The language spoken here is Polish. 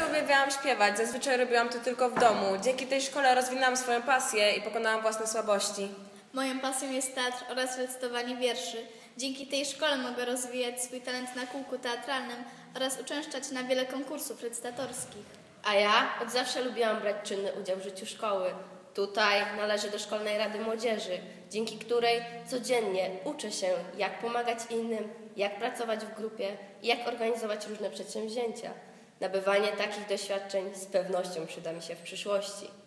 Uwielbiałam śpiewać, zazwyczaj robiłam to tylko w domu. Dzięki tej szkole rozwinęłam swoją pasję i pokonałam własne słabości. Moją pasją jest teatr oraz recytowanie wierszy. Dzięki tej szkole mogę rozwijać swój talent na kółku teatralnym oraz uczęszczać na wiele konkursów recytatorskich. A ja od zawsze lubiłam brać czynny udział w życiu szkoły. Tutaj należę do Szkolnej Rady Młodzieży, dzięki której codziennie uczę się, jak pomagać innym, jak pracować w grupie i jak organizować różne przedsięwzięcia. Nabywanie takich doświadczeń z pewnością przyda mi się w przyszłości.